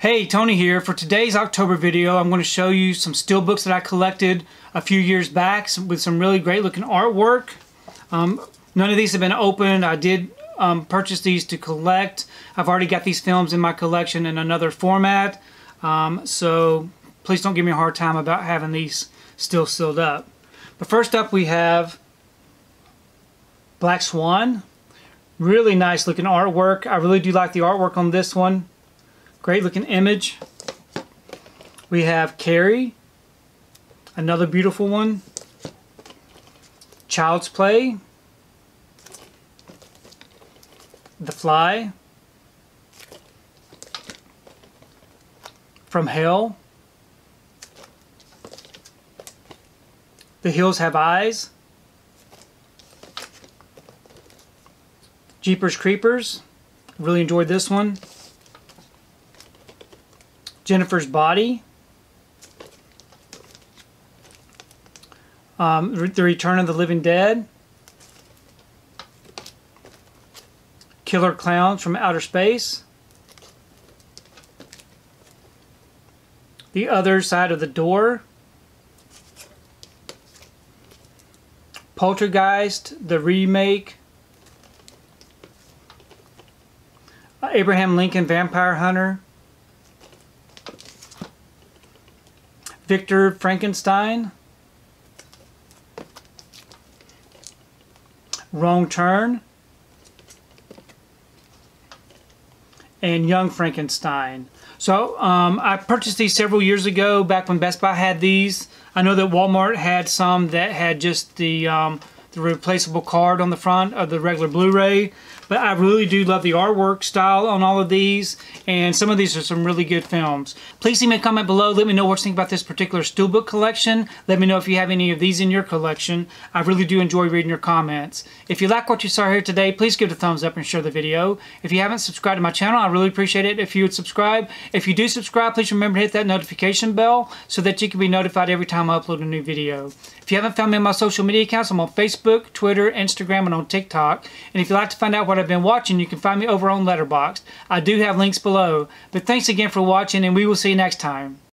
Hey, Tony here. For today's October video, I'm going to show you some steelbooks that I collected a few years back with some really great looking artwork. Um, none of these have been opened. I did um, purchase these to collect. I've already got these films in my collection in another format. Um, so please don't give me a hard time about having these still sealed up. But first up we have Black Swan. Really nice looking artwork. I really do like the artwork on this one. Great looking image. We have Carrie. Another beautiful one. Child's Play. The Fly. From Hell. The Hills Have Eyes. Jeepers Creepers. Really enjoyed this one. Jennifer's Body. Um, the Return of the Living Dead. Killer Klowns from Outer Space. The Other Side of the Door. Poltergeist, the remake. Abraham Lincoln Vampire Hunter. Victor Frankenstein. Wrong Turn. And Young Frankenstein. So um, I purchased these several years ago, back when Best Buy had these. I know that Walmart had some that had just the um, the replaceable card on the front of the regular Blu-ray. But I really do love the artwork style on all of these, and some of these are some really good films. Please leave me a comment below. Let me know what you think about this particular Steelbook collection. Let me know if you have any of these in your collection. I really do enjoy reading your comments. If you like what you saw here today, please give it a thumbs up and share the video. If you haven't subscribed to my channel, I really appreciate it if you would subscribe. If you do subscribe, please remember to hit that notification bell so that you can be notified every time I upload a new video. If you haven't found me on my social media accounts, I'm on Facebook, Twitter, Instagram, and on TikTok. And if you'd like to find out what I've been watching, you can find me over on Letterboxd. I do have links below. But thanks again for watching, and we will see you next time.